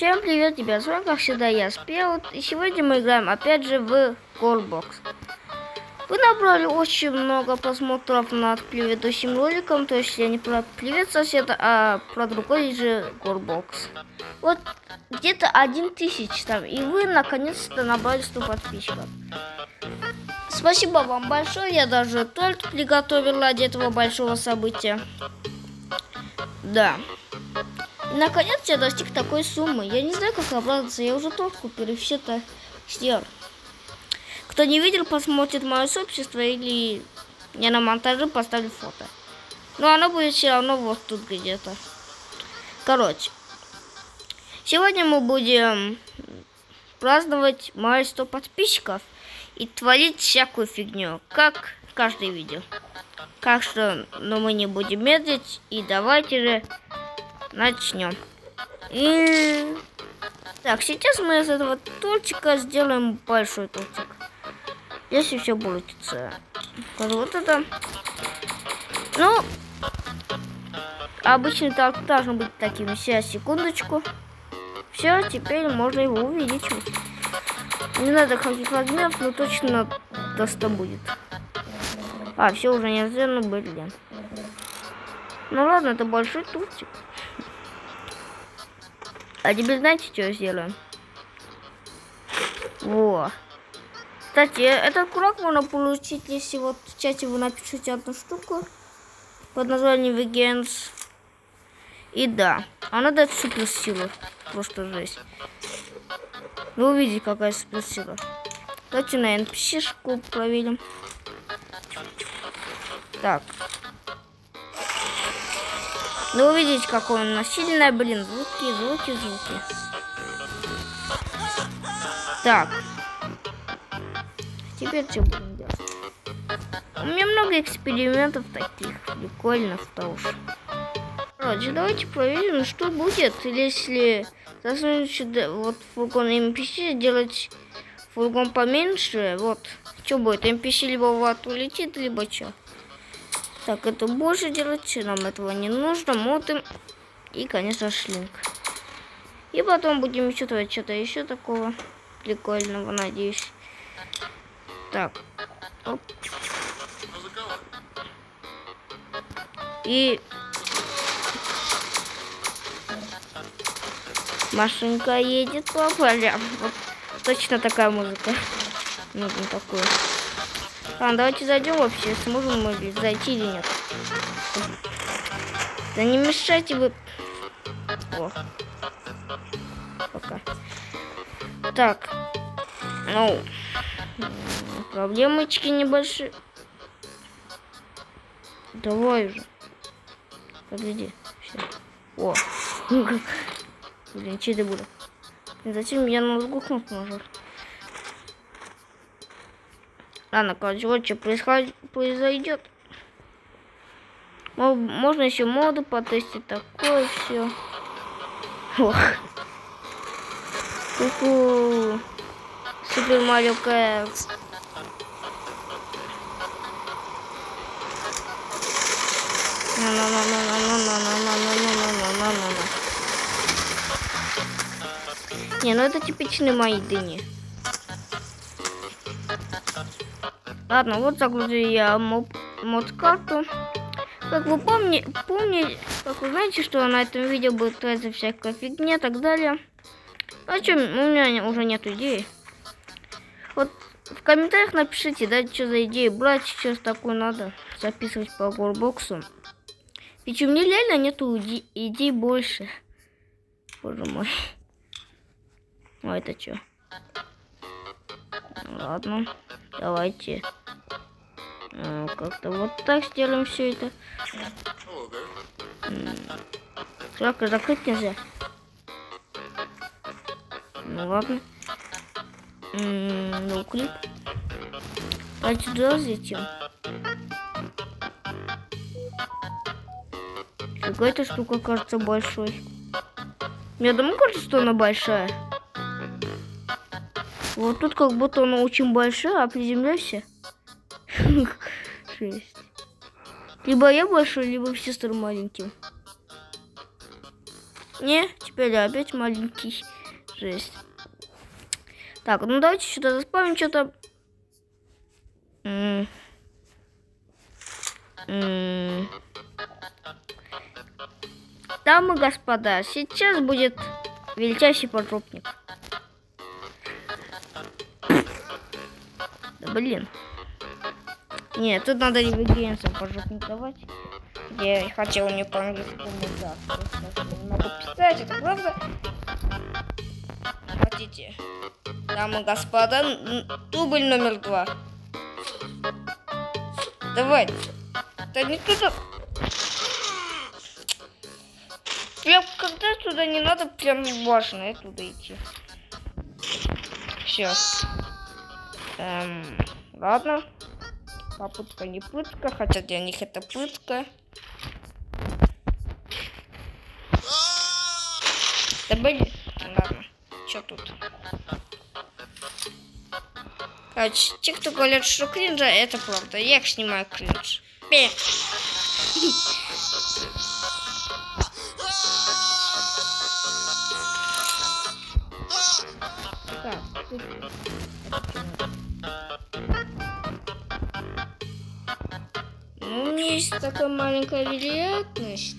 Всем привет, тебя с вами, как всегда, я Спелот, и сегодня мы играем опять же в Goldbox. Вы набрали очень много просмотров над предыдущим роликом, то есть я не про привет соседа, а про другой же Goldbox. Вот где-то один тысяч там, и вы наконец-то набрали 100 подписчиков. Спасибо вам большое, я даже торт приготовила ради этого большого события. Да. Наконец я достиг такой суммы. Я не знаю, как обрадоваться. Я уже торт купил и все это сделал. Кто не видел, посмотрит мое сообщество или я на монтаже поставлю фото. Но оно будет все равно вот тут где-то. Короче. Сегодня мы будем праздновать мои 100 подписчиков и творить всякую фигню, как каждое видео. Так что, но мы не будем медлить и давайте же начнем. И... Так, сейчас мы из этого тортика сделаем большой тортик. Если все получится. Вот это. Ну, обычный торт должен быть таким. Сейчас, секундочку. Все, теперь можно его увеличивать. Не надо каких размеров, но точно до 100 будет. А, все уже нельзя, ну блин. Ну ладно, это большой тортик. А теперь знаете, что сделаем? Во. Кстати, этот курок можно получить, если вот в чате вы напишите одну штуку под названием Вегенс. И да, она дает супер силу. Просто жесть. Вы увидите, какая супер сила. Давайте на NPC-шку проверим. Так. Ну, увидите, какой он сильный, блин. Звуки, звуки, звуки. Так. Теперь что будем делать? У меня много экспериментов таких. Прикольных тоже. Короче, давайте проверим, что будет, если засунуть вот фургон NPC, делать фургон поменьше. Вот. Что будет? NPC либо в улетит, либо что? Так, это больше делать, нам этого не нужно. Мотым и, конечно, шлинг. И потом будем еще творить что-то еще такого прикольного, надеюсь. Так. Оп. И машинка едет по полям. Вот точно такая музыка. Нужно такую. А, давайте зайдем вообще, сможем мы зайти или нет. Да не мешайте вы. О. Пока. Так. Ну. Проблемочки небольшие. Давай уже. Подожди. Все. О. Блин, че это было? Зачем я на звук кнопку нажал? Ладно, короче, что происходит, произойдет. Можно еще моду потестить, такое все. Ох. Ку-ку. Супер Марио Кэрс. Не, ну это типичные мои дыни. Ладно, вот загрузил я мод, мод карту. Как вы помни, помните, как вы знаете, что на этом видео будет твориться всякая фигня и так далее. А что, у меня уже нет идеи. Вот в комментариях напишите, да, что за идеи брать, сейчас такое надо записывать по горбоксу. Ведь у меня реально нету идей больше. Боже мой. А это что? Ладно, давайте. А, Как-то вот так сделаем все это. Шляпка закрыть нельзя. Ну ладно. Ну, клип. Давайте туда взлетим. Какая-то штука кажется большой. Мне думаю, кажется, что она большая. Вот тут как будто она очень большая, а приземляйся. Шесть. Либо я большой, либо сестра маленький. Не, теперь опять маленький. Жесть. Так, ну давайте сюда заспавим что-то. Дамы и господа, сейчас будет величайший поджопник. Да блин. Нет, тут надо ревегенцам поджопник давать. Я хотел не по-английски, да. могу писать, это правда. Хотите? Дамы и господа, дубль номер два. Давайте. Да не туда. Прям когда туда не надо, прям важно туда идти. Все. Эм, ладно. Попытка не пытка, хотя для них это пытка. Да блин, ладно. Что тут? Короче, те, кто говорят, что кринжа, это правда. Я их снимаю кринж. Бе. Так, тут- есть такая маленькая вероятность.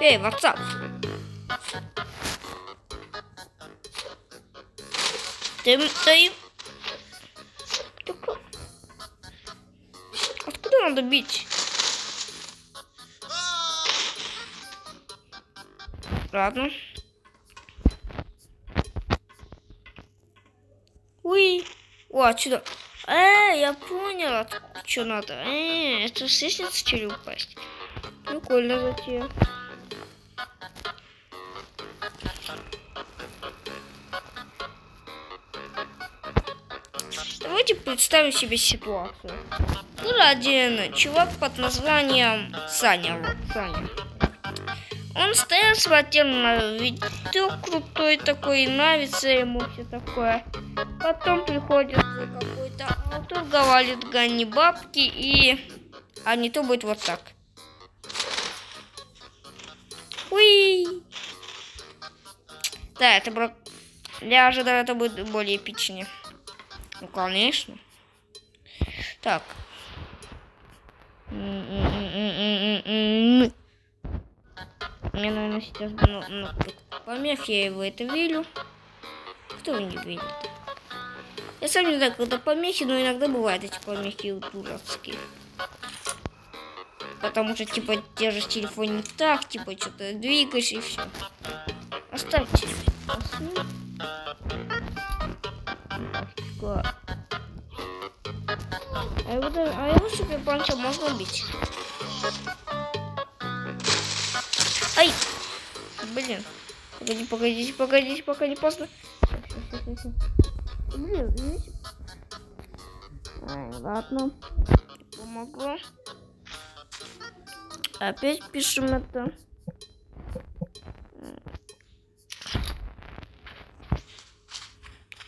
Эй, WhatsApp. Ты, ты... Откуда надо бить? Ладно. Уй. О, отсюда. Э, я понял, что надо. Э, это с лестницы ли упасть? Прикольно затея. Давайте представим себе ситуацию. Был один чувак под названием Саня. Вот, Саня. Он стоял, смотрел на видео крутой такой, нравится ему все такое. Потом приходит какой-то автор, говорит, гони бабки, и... А не то будет вот так. Уи! Да, это было... Я ожидал, это будет более эпичнее. Ну, конечно. Так. Мне, наверное, сейчас ну, ну, помех, я его это видел. Кто не видит? Я сам не знаю, когда помехи, но иногда бывают эти помехи дурацкие. Потому что, типа, держишь телефон не так, типа, что-то двигаешь и все. Оставьте. Ка- А его, а его супер панча можно убить. Ай! Блин. Погоди, погодите, погодите, пока не поздно. Щас, щас, щас. Блин? Ай, ладно. Помогло. Опять пишем это.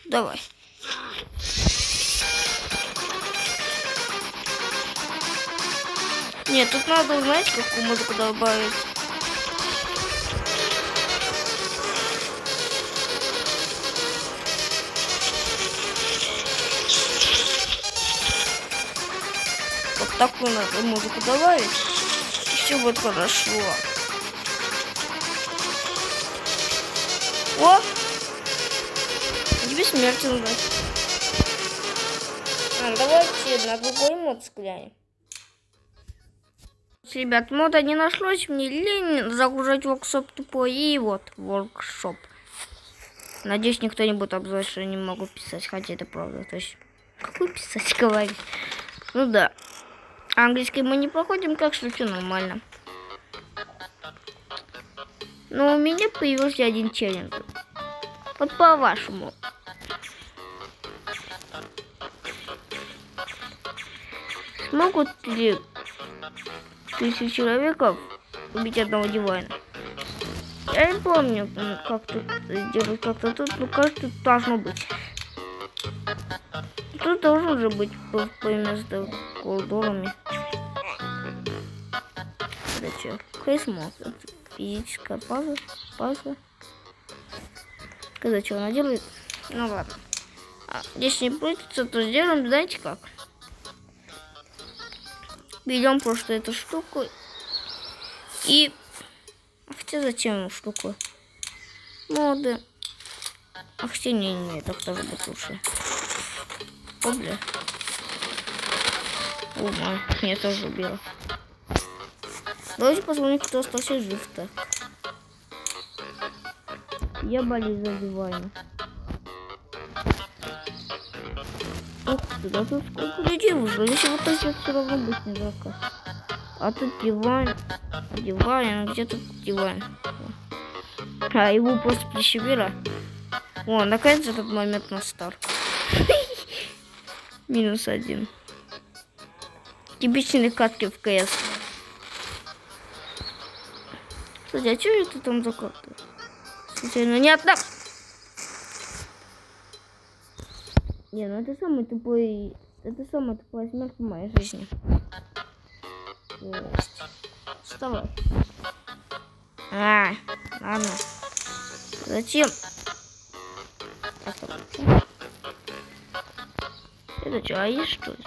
Давай. Нет, тут надо узнать, какую музыку добавить. Такую надо музыку добавить. И все будет хорошо. О! Тебе смертен дать. А, давайте на другой мод взглянем. Ребят, мода не нашлось, мне лень загружать воркшоп тупой, и вот воркшоп. Надеюсь, никто не будет обзывать, что я не могу писать, хотя это правда. То есть, какой писать говорить? Ну да. Английский мы не проходим, так что все нормально. Но у меня появился один челлендж. Вот по-вашему. Смогут ли тысячи человеков убить одного дивана? Я не помню, как тут делать как-то тут, но кажется, тут должно быть. Тут должен же быть по между колдорами. Короче, Christmas. физическая пауза. Пауза. Когда что она делает? Ну ладно. А, если не получится, то сделаем, знаете как? Берем просто эту штуку и... А хотя зачем ему штуку? Моды. А хотя не, не, так тоже будет лучше. О, бля. О, май, меня тоже убило. Давайте посмотрим, кто остался жив-то. Я болезнь задеваю. Ух ты, да тут сколько людей вышло. Если вот так все равно будет не жалко. А тут диван. Диван, где тут диван? А, его просто прищемило. О, наконец этот момент настал. Минус один. Типичные катки в КС. Кстати, а что это там за карта? Случайно не отдам. Не, ну это самый тупой... Это самая тупая смерть в моей жизни. Вставай. А, ладно. Зачем? Это что, а есть что ли?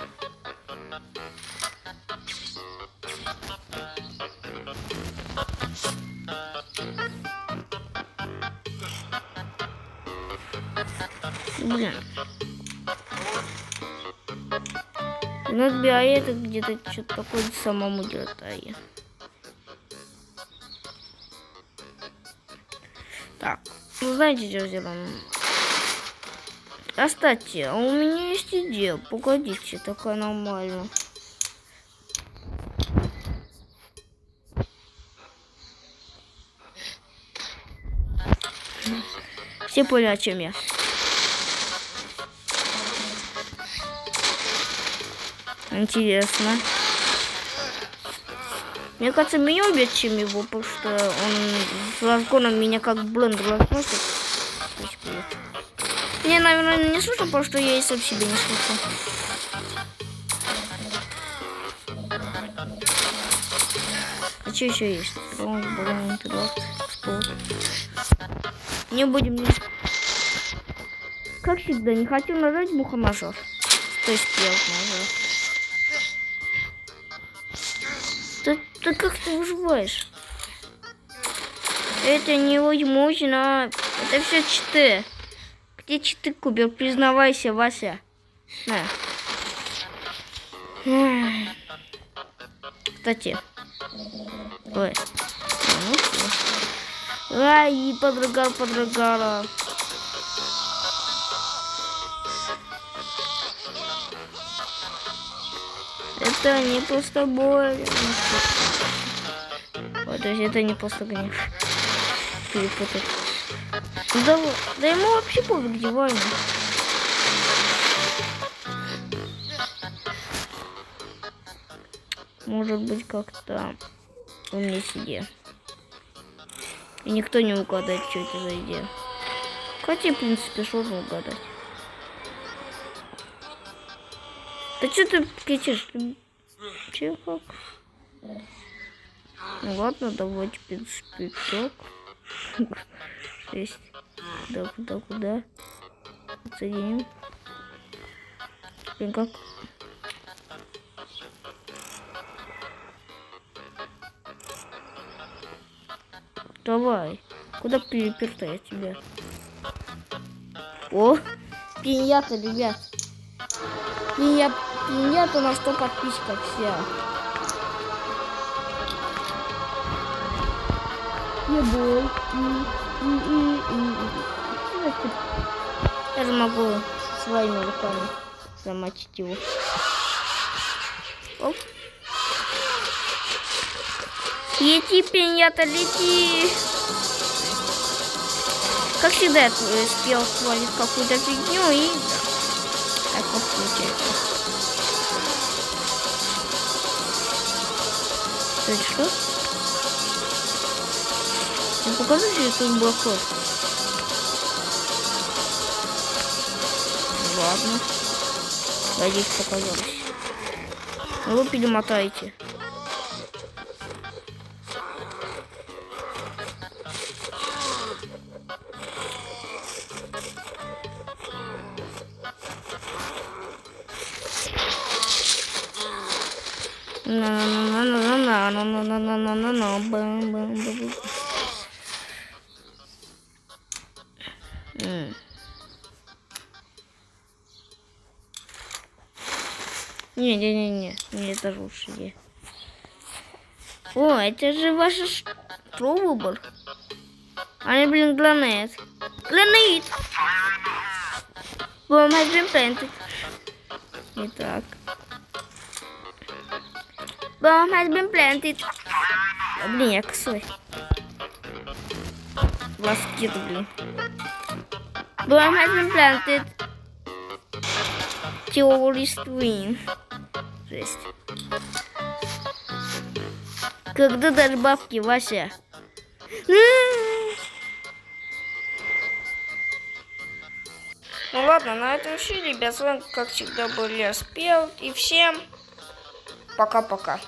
Блин. Ну, отбирай это где-то что-то такое самому делать. Так, ну знаете, что сделаем? Кстати, а у меня есть идея. Погодите, такая нормально. Все поняли, о чем я. Интересно. Мне кажется, меня убьет, чем его, потому что он с разгоном меня как блендер разносит. Мне, наверное, не слышно, потому что я и сам себе не слышу. А что еще есть? Не будем не... Как всегда, не хотел нажать мухомажор. То есть пел нажал. Ты, ты как ты выживаешь? Это невозможно. Это все читы. Где читы, Кубер? Признавайся, Вася. На. Кстати. Ой. Ну, Ай, подрагал, подрагала. Это не просто боль. Вот, то есть это не просто гнев. Перепутать. Да, да ему вообще пофиг, где война. Может быть, как-то умнее себе. И никто не угадает, что это за идея. Хотя, в принципе, сложно угадать. Да что ты кричишь? Как? Ну ладно, давайте, в принципе, так. Шесть. Куда, куда, куда? Отсоединим. Блин, как? Давай. Куда переперта я тебя? О, пиньята, ребят. Пиньята на что подписчиков вся. Не бой. Я же могу своими руками замочить его. Оп. Лети, пиньята, лети. Как всегда, я успел свалить какую-то фигню и... Это что? Ну покажи, что тут блокнот. Ладно. Надеюсь, показалось. Вы перемотаете. Бам, bam bam. Evet. Не-не-не-не, это лучше. О, это же ваша пробубор. Они, а блин, гланет. Гланет! Бом has been Не так. Бом has been planted. Блин, я косой. Ласкит, блин. Bomb has been planted. Terrorist win. Жесть. Когда дашь бабки, Вася? Ну ладно, на этом все, ребят. С вами, как всегда, был Лес Пел. И всем пока-пока.